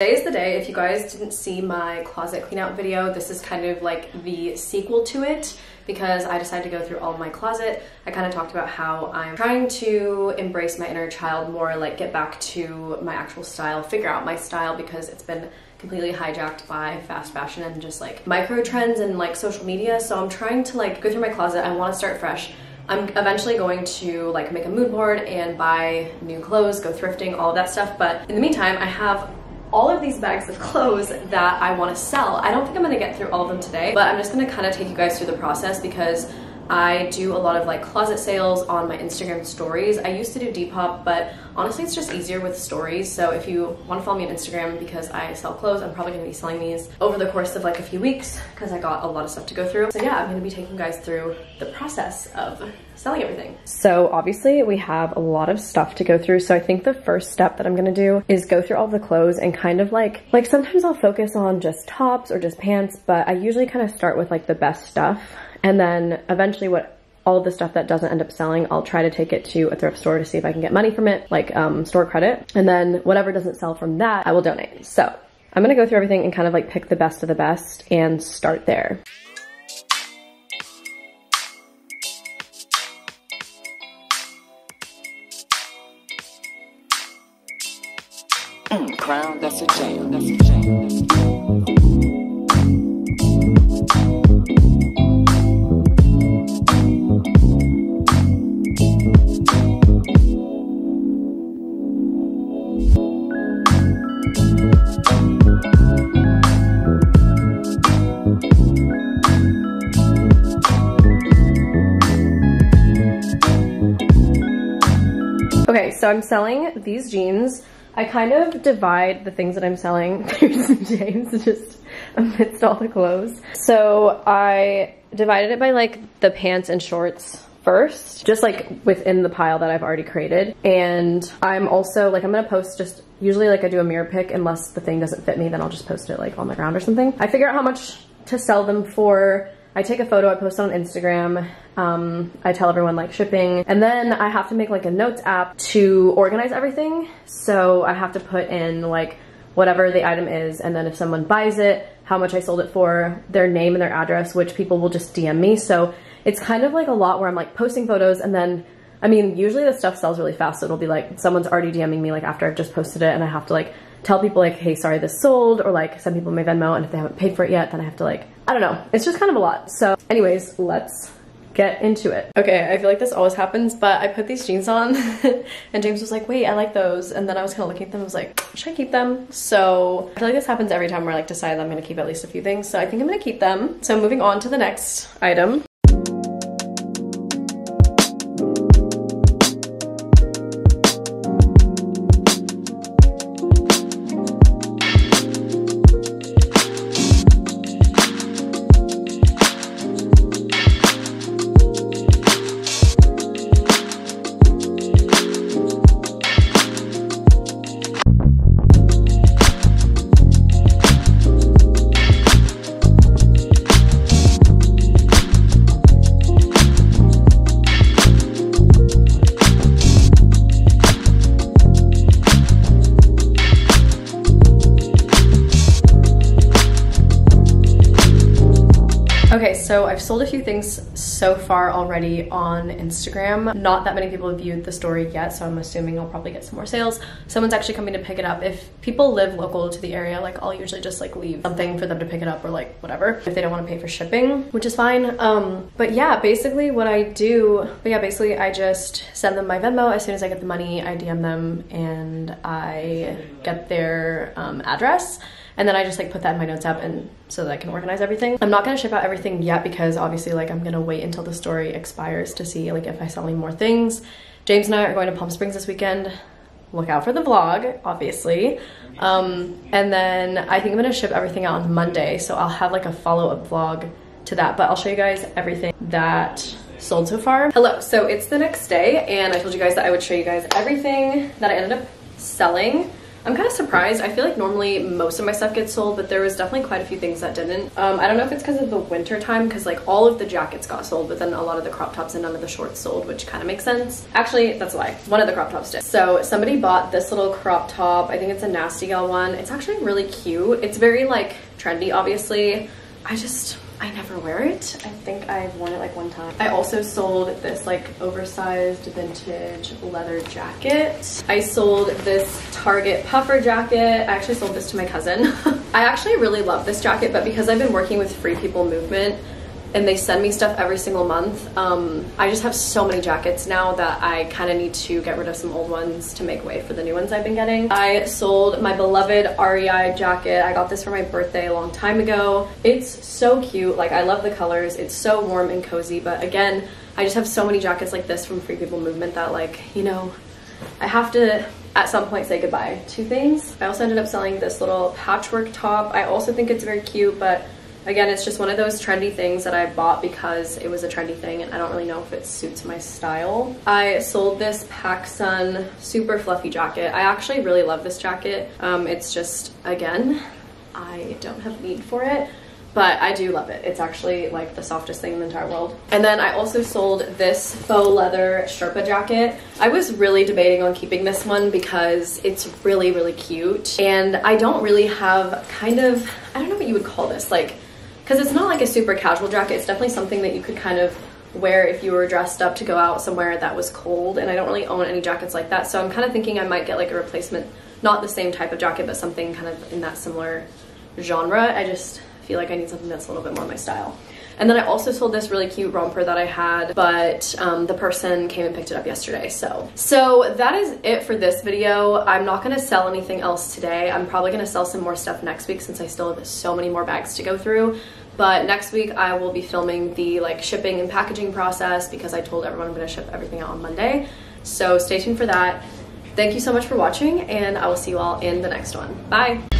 Today is the day. If you guys didn't see my closet clean out video, this is kind of like the sequel to it because I decided to go through all my closet. I kind of talked about how I'm trying to embrace my inner child more, like get back to my actual style, figure out my style because it's been completely hijacked by fast fashion and just like micro trends and like social media. So I'm trying to like go through my closet. I want to start fresh. I'm eventually going to like make a mood board and buy new clothes, go thrifting, all that stuff. But in the meantime, I have all of these bags of clothes that I want to sell. I don't think I'm going to get through all of them today, but I'm just going to kind of take you guys through the process because I do a lot of like closet sales on my Instagram stories. I used to do Depop, but honestly it's just easier with stories. So if you want to follow me on Instagram because I sell clothes, I'm probably going to be selling these over the course of like a few weeks because I got a lot of stuff to go through. So yeah, I'm going to be taking you guys through the process of selling everything. So obviously we have a lot of stuff to go through. So I think the first step that I'm gonna do is go through all the clothes and kind of like, like sometimes I'll focus on just tops or just pants, but I usually kind of start with like the best stuff and then eventually what all of the stuff that doesn't end up selling, I'll try to take it to a thrift store to see if I can get money from it, like um, store credit. And then whatever doesn't sell from that, I will donate. So I'm gonna go through everything and kind of like pick the best of the best and start there. Mm, crown, that's a jam, that's a jam, that's a jam. So I'm selling these jeans. I kind of divide the things that I'm selling. There's James just amidst all the clothes. So I divided it by like the pants and shorts first, just like within the pile that I've already created. And I'm also like, I'm gonna post just, usually like I do a mirror pick unless the thing doesn't fit me, then I'll just post it like on the ground or something. I figure out how much to sell them for. I take a photo, I post it on Instagram. Um, I tell everyone like shipping, and then I have to make like a notes app to organize everything. So I have to put in like whatever the item is, and then if someone buys it, how much I sold it for, their name and their address, which people will just DM me. So it's kind of like a lot where I'm like posting photos and then I mean, usually the stuff sells really fast. So it'll be like someone's already DMing me like after I've just posted it and I have to like tell people like, hey, sorry, this sold or like send people my Venmo. And if they haven't paid for it yet, then I have to like, I don't know. It's just kind of a lot. So anyways, let's get into it. Okay, I feel like this always happens, but I put these jeans on and James was like, wait, I like those. And then I was kind of looking at them, I was like, should I keep them? So I feel like this happens every time where I like decide I'm gonna keep at least a few things. So I think I'm gonna keep them. So moving on to the next item. Okay, so I've sold a few things so far already on Instagram. Not that many people have viewed the story yet, so I'm assuming I'll probably get some more sales. Someone's actually coming to pick it up. If people live local to the area, like I'll usually just like leave something for them to pick it up or like whatever if they don't want to pay for shipping, which is fine. Um, but yeah, basically what I do, but yeah, basically I just send them my Venmo as soon as I get the money, I DM them and I get their um, address and then I just like put that in my notes app and so that I can organize everything. I'm not gonna ship out everything yet because obviously like I'm gonna wait until the story expires to see like if I sell any more things. James and I are going to Palm Springs this weekend. Look out for the vlog, obviously. Um, and then I think I'm gonna ship everything out on Monday. So I'll have like a follow-up vlog to that, but I'll show you guys everything that sold so far. Hello, so it's the next day and I told you guys that I would show you guys everything that I ended up selling. I'm kind of surprised. I feel like normally most of my stuff gets sold, but there was definitely quite a few things that didn't. Um, I don't know if it's because of the winter time, because like all of the jackets got sold, but then a lot of the crop tops and none of the shorts sold, which kind of makes sense. Actually, that's why. One of the crop tops did. So somebody bought this little crop top. I think it's a Nasty Gal one. It's actually really cute. It's very like trendy, obviously. I just, I never wear it. I think I've worn it like one time. I also sold this like oversized vintage leather jacket. I sold this Target puffer jacket. I actually sold this to my cousin. I actually really love this jacket, but because I've been working with Free People Movement, and they send me stuff every single month. Um, I just have so many jackets now that I kind of need to get rid of some old ones to make way for the new ones I've been getting. I sold my beloved REI jacket. I got this for my birthday a long time ago. It's so cute. Like I love the colors. It's so warm and cozy. But again, I just have so many jackets like this from Free People Movement that like, you know, I have to at some point say goodbye to things. I also ended up selling this little patchwork top. I also think it's very cute, but Again, it's just one of those trendy things that I bought because it was a trendy thing and I don't really know if it suits my style. I sold this PacSun super fluffy jacket. I actually really love this jacket. Um, it's just, again, I don't have need for it but I do love it. It's actually like the softest thing in the entire world. And then I also sold this faux leather Sherpa jacket. I was really debating on keeping this one because it's really, really cute. And I don't really have kind of, I don't know what you would call this, like because it's not like a super casual jacket. It's definitely something that you could kind of wear if you were dressed up to go out somewhere that was cold. And I don't really own any jackets like that. So I'm kind of thinking I might get like a replacement, not the same type of jacket, but something kind of in that similar genre. I just feel like I need something that's a little bit more my style. And then I also sold this really cute romper that I had, but um, the person came and picked it up yesterday, so. So that is it for this video. I'm not gonna sell anything else today. I'm probably gonna sell some more stuff next week since I still have so many more bags to go through. But next week I will be filming the like shipping and packaging process because I told everyone I'm gonna ship everything out on Monday. So stay tuned for that. Thank you so much for watching and I will see you all in the next one. Bye.